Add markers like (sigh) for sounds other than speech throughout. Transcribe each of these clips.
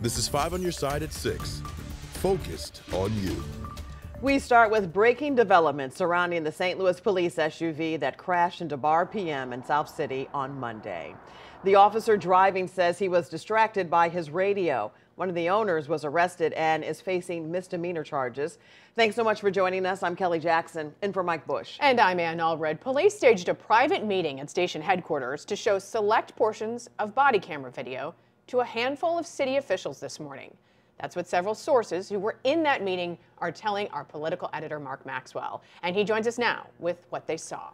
This is 5 on your side at 6. Focused on you. We start with breaking developments surrounding the St. Louis police SUV that crashed into Bar PM in South City on Monday. The officer driving says he was distracted by his radio. One of the owners was arrested and is facing misdemeanor charges. Thanks so much for joining us. I'm Kelly Jackson, in for Mike Bush. And I'm Anne Allred. Police staged a private meeting at station headquarters to show select portions of body camera video to a handful of city officials this morning. That's what several sources who were in that meeting are telling our political editor, Mark Maxwell. And he joins us now with what they saw.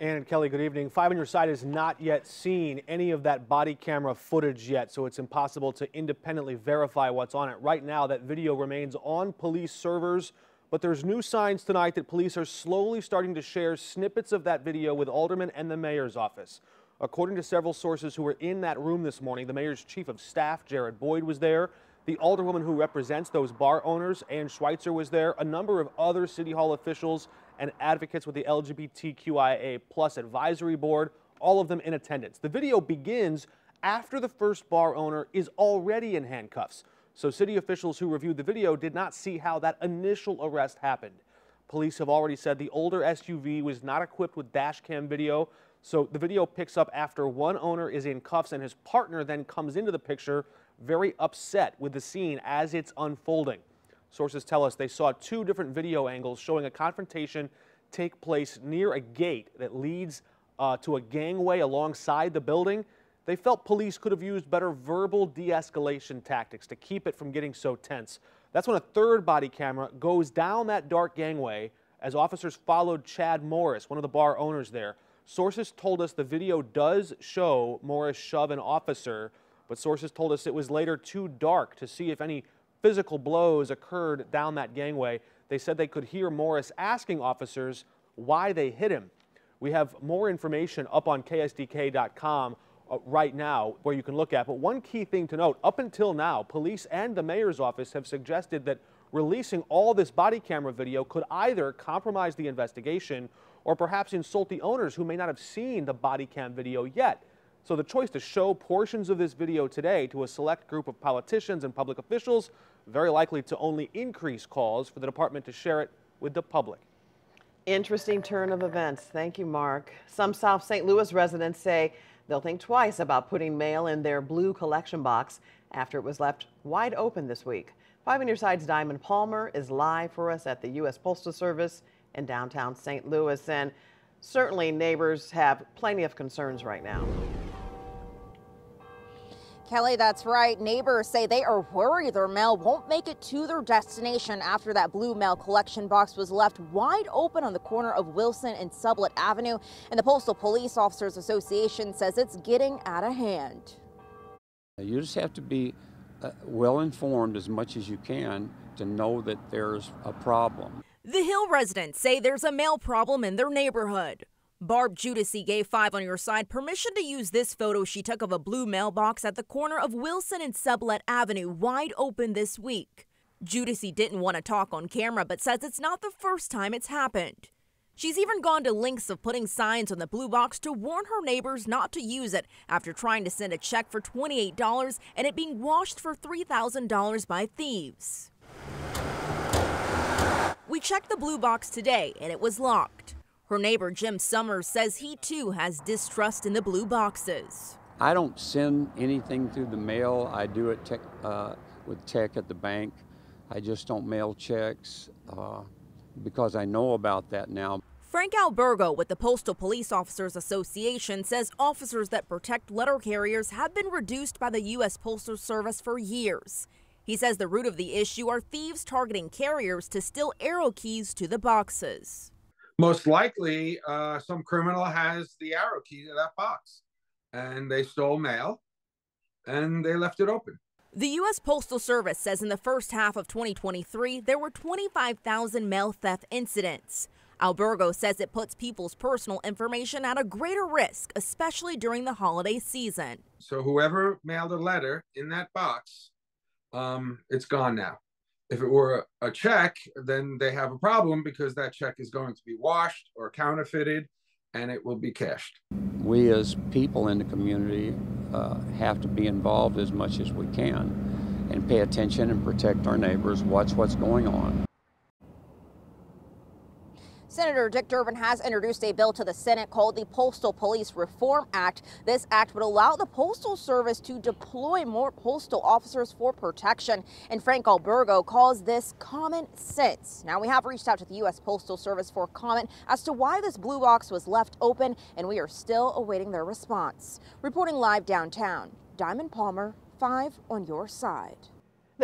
Anne And Kelly, good evening. Five on your side has not yet seen any of that body camera footage yet, so it's impossible to independently verify what's on it. Right now, that video remains on police servers, but there's new signs tonight that police are slowly starting to share snippets of that video with aldermen and the mayor's office. According to several sources who were in that room this morning, the mayor's chief of staff, Jared Boyd, was there. The alderwoman who represents those bar owners, Ann Schweitzer, was there. A number of other City Hall officials and advocates with the LGBTQIA plus advisory board, all of them in attendance. The video begins after the first bar owner is already in handcuffs. So city officials who reviewed the video did not see how that initial arrest happened. Police have already said the older SUV was not equipped with dash cam video. So the video picks up after one owner is in cuffs and his partner then comes into the picture very upset with the scene as it's unfolding. Sources tell us they saw two different video angles showing a confrontation take place near a gate that leads uh, to a gangway alongside the building. They felt police could have used better verbal de-escalation tactics to keep it from getting so tense. That's when a third body camera goes down that dark gangway as officers followed Chad Morris, one of the bar owners there. Sources told us the video does show Morris shove an officer but sources told us it was later too dark to see if any physical blows occurred down that gangway. They said they could hear Morris asking officers why they hit him. We have more information up on KSDK.com uh, right now where you can look at. But one key thing to note, up until now, police and the mayor's office have suggested that releasing all this body camera video could either compromise the investigation or perhaps insult the owners who may not have seen the body cam video yet. So the choice to show portions of this video today to a select group of politicians and public officials very likely to only increase calls for the department to share it with the public. Interesting turn of events. Thank you, Mark. Some South St. Louis residents say they'll think twice about putting mail in their blue collection box after it was left wide open this week. Five on your side's Diamond Palmer is live for us at the U.S. Postal Service in downtown St. Louis. And certainly neighbors have plenty of concerns right now. Kelly, that's right. Neighbors say they are worried their mail won't make it to their destination after that blue mail collection box was left wide open on the corner of Wilson and Sublette Avenue. And the Postal Police Officers Association says it's getting out of hand. You just have to be uh, well informed as much as you can to know that there's a problem. The Hill residents say there's a mail problem in their neighborhood. Barb Judici gave Five on Your Side permission to use this photo she took of a blue mailbox at the corner of Wilson and Sublette Avenue wide open this week. Judici didn't want to talk on camera but says it's not the first time it's happened. She's even gone to lengths of putting signs on the blue box to warn her neighbors not to use it after trying to send a check for $28 and it being washed for $3,000 by thieves. We checked the blue box today and it was locked. Her neighbor Jim Summers says he too has distrust in the blue boxes. I don't send anything through the mail. I do it tech, uh, with tech at the bank. I just don't mail checks uh, because I know about that now. Frank Albergo with the Postal Police Officers Association says officers that protect letter carriers have been reduced by the U.S. Postal Service for years. He says the root of the issue are thieves targeting carriers to steal arrow keys to the boxes most likely uh, some criminal has the arrow key to that box and they stole mail and they left it open. The U.S. Postal Service says in the first half of 2023, there were 25,000 mail theft incidents. Albergo says it puts people's personal information at a greater risk, especially during the holiday season. So whoever mailed a letter in that box, um, it's gone now. If it were a check, then they have a problem because that check is going to be washed or counterfeited and it will be cashed. We as people in the community uh, have to be involved as much as we can. and pay attention and protect our neighbors, watch what's going on. Senator Dick Durbin has introduced a bill to the Senate called the Postal Police Reform Act. This act would allow the Postal Service to deploy more postal officers for protection. And Frank Albergo calls this common sense. Now, we have reached out to the U.S. Postal Service for comment as to why this blue box was left open, and we are still awaiting their response. Reporting live downtown, Diamond Palmer, 5 on your side.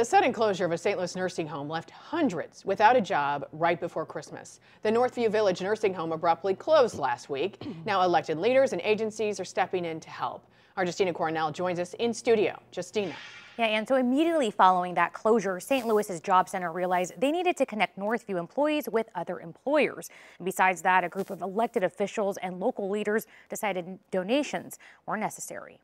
The sudden closure of a St. Louis nursing home left hundreds without a job right before Christmas. The Northview Village nursing home abruptly closed last week. (clears throat) Now elected leaders and agencies are stepping in to help. Our Justina Coronel joins us in studio. Justina. Yeah, and so immediately following that closure, St. Louis's Job Center realized they needed to connect Northview employees with other employers. And besides that, a group of elected officials and local leaders decided donations were necessary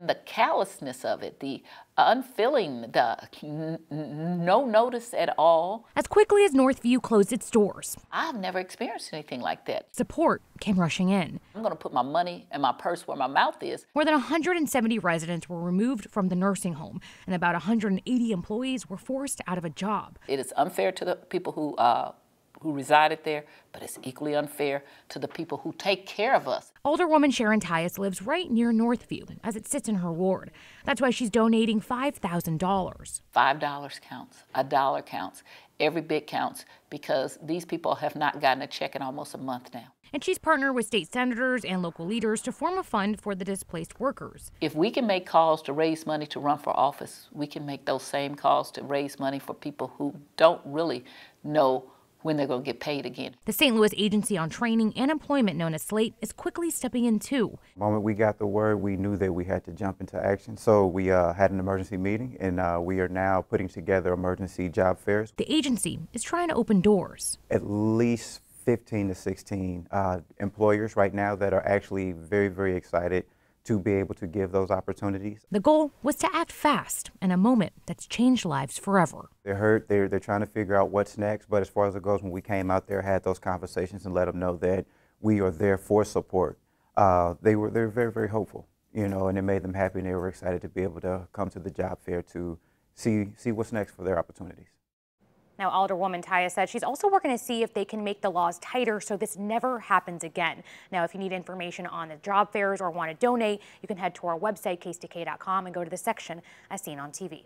the callousness of it, the unfilling, the no notice at all. As quickly as Northview closed its doors, I've never experienced anything like that. Support came rushing in. I'm going to put my money and my purse where my mouth is. More than 170 residents were removed from the nursing home, and about 180 employees were forced out of a job. It is unfair to the people who uh, who resided there, but it's equally unfair to the people who take care of us. Alderwoman Sharon Tyus lives right near Northview as it sits in her ward. That's why she's donating $5,000. $5 counts, a dollar counts, every bit counts because these people have not gotten a check in almost a month now. And she's partnered with state senators and local leaders to form a fund for the displaced workers. If we can make calls to raise money to run for office, we can make those same calls to raise money for people who don't really know when they're going to get paid again. The St. Louis Agency on Training and Employment, known as SLATE, is quickly stepping in too. The moment we got the word, we knew that we had to jump into action. So we uh, had an emergency meeting, and uh, we are now putting together emergency job fairs. The agency is trying to open doors. At least 15 to 16 uh, employers right now that are actually very, very excited to be able to give those opportunities. The goal was to act fast in a moment that's changed lives forever. They're hurt, they're, they're trying to figure out what's next, but as far as it goes, when we came out there, had those conversations and let them know that we are there for support, uh, they were they're very, very hopeful, you know, and it made them happy and they were excited to be able to come to the job fair to see, see what's next for their opportunities. Now, Alderwoman Tyus said she's also working to see if they can make the laws tighter so this never happens again. Now, if you need information on the job fairs or want to donate, you can head to our website, KSDK.com, and go to the section as seen on TV.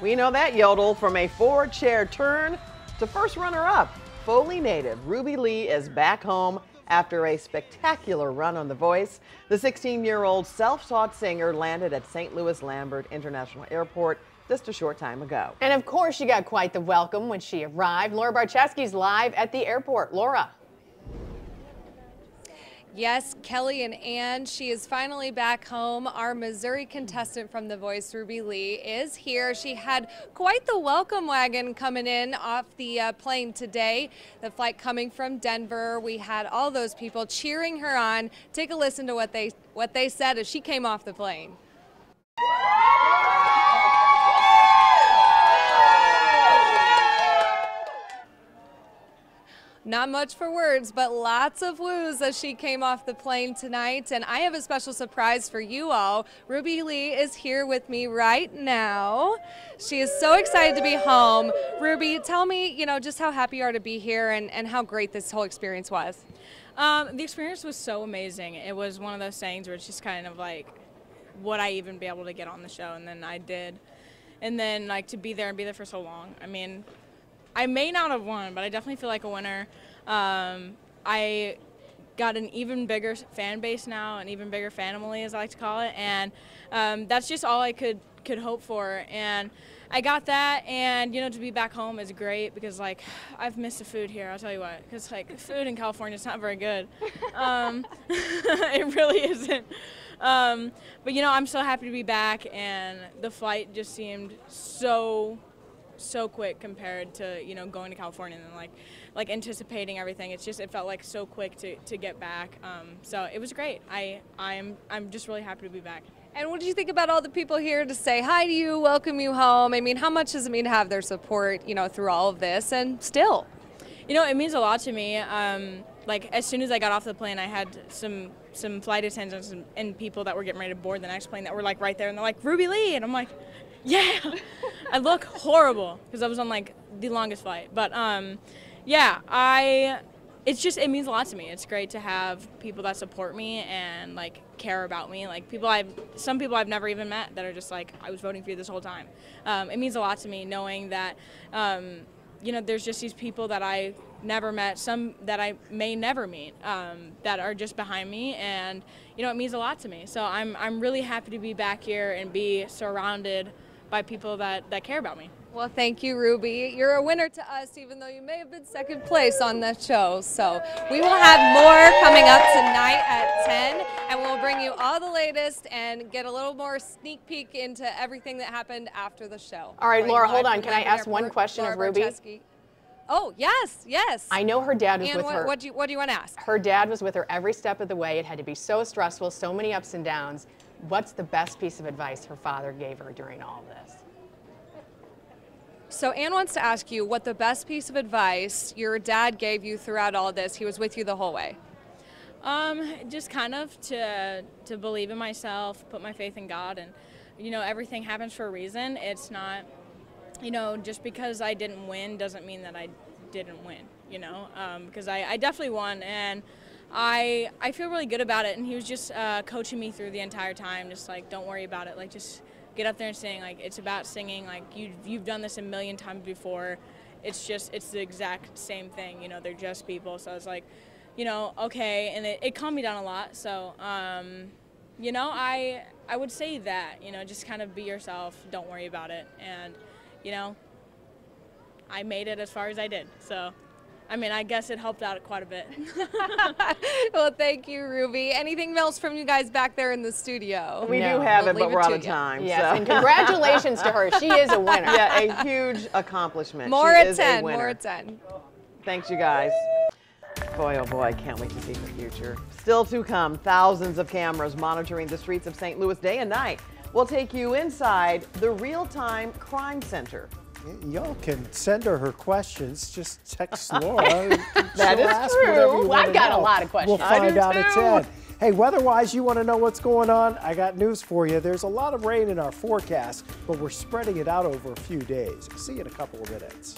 We know that yodel from a four-chair turn to first runner-up. Foley native Ruby Leigh is back home after a spectacular run on The Voice, the 16 year old self taught singer landed at St. Louis Lambert International Airport just a short time ago. And of course, she got quite the welcome when she arrived. Laura Barczewski's live at the airport. Laura. Yes, Kelly and Ann, she is finally back home. Our Missouri contestant from The Voice, Ruby Leigh, is here. She had quite the welcome wagon coming in off the uh, plane today. The flight coming from Denver. We had all those people cheering her on. Take a listen to what they what they said as she came off the plane. Not much for words, but lots of woos as she came off the plane tonight. And I have a special surprise for you all. Ruby Leigh is here with me right now. She is so excited to be home. Ruby, tell me, you know, just how happy you are to be here and, and how great this whole experience was. Um, the experience was so amazing. It was one of those things where it's just kind of like, would I even be able to get on the show? And then I did. And then, like, to be there and be there for so long. I mean, I may not have won, but I definitely feel like a winner. Um, I got an even bigger fan base now, an even bigger family, as I like to call it, and um, that's just all I could could hope for. And I got that, and you know, to be back home is great because like (sighs) I've missed the food here. I'll tell you what, because like food in California is not very good. Um, (laughs) it really isn't. Um, but you know, I'm so happy to be back, and the flight just seemed so so quick compared to you know going to California and like like anticipating everything. It's just it felt like so quick to, to get back. Um, so it was great. I I'm I'm just really happy to be back. And what did you think about all the people here to say hi to you, welcome you home? I mean, how much does it mean to have their support, you know, through all of this and still? you know, it means a lot to me. Um, like as soon as I got off the plane, I had some some flight attendants and, and people that were getting ready to board the next plane that were like right there, and they're like Ruby Leigh, and I'm like, yeah. I look horrible because I was on like the longest flight, but um, yeah, I. It's just it means a lot to me. It's great to have people that support me and like care about me. Like people I've some people I've never even met that are just like I was voting for you this whole time. Um, it means a lot to me knowing that. Um, you know, there's just these people that I never met, some that I may never meet, um, that are just behind me, and you know, it means a lot to me. So I'm I'm really happy to be back here and be surrounded by people that that care about me. Well, thank you, Ruby. You're a winner to us, even though you may have been second place on the show. So we will have more coming up tonight at 10, and we'll bring you all the latest and get a little more sneak peek into everything that happened after the show. All right, Right Laura, hold on. Can I ask one question Laura of Ruby? Barczewski. Oh, yes, yes. I know her dad was and with what, her. What do you, what do you want to ask? Her dad was with her every step of the way. It had to be so stressful, so many ups and downs. What's the best piece of advice her father gave her during all of this? So Anne wants to ask you what the best piece of advice your dad gave you throughout all this. He was with you the whole way. Um, just kind of to to believe in myself, put my faith in God, and you know everything happens for a reason. It's not, you know, just because I didn't win doesn't mean that I didn't win. You know, um, because I, I definitely won, and I I feel really good about it. And he was just uh, coaching me through the entire time, just like don't worry about it, like just get up there and sing. Like it's about singing. Like you you've done this a million times before. It's just it's the exact same thing. You know, they're just people. So I was like you know, okay, and it, it calmed me down a lot. So, um, you know, I I would say that, you know, just kind of be yourself, don't worry about it, and, you know, I made it as far as I did. So, I mean, I guess it helped out quite a bit. (laughs) well, thank you, Ruby. Anything else from you guys back there in the studio? We No. do have We'll it, but leave we're it out of time. Yes, so. and congratulations to her. (laughs) She is a winner. yeah, a huge accomplishment. More She at is 10, winner. more at 10. Thanks, you guys. Boy, oh boy, I can't wait to see the future. Still to come, thousands of cameras monitoring the streets of St. Louis day and night. We'll take you inside the real-time crime center. Y'all can send her her questions. Just text (laughs) Laura. that is true. Well, I've got a lot of questions. We'll find out at too. 10. Hey, weather-wise, you want to know what's going on? I got news for you. There's a lot of rain in our forecast, but we're spreading it out over a few days. See you in a couple of minutes.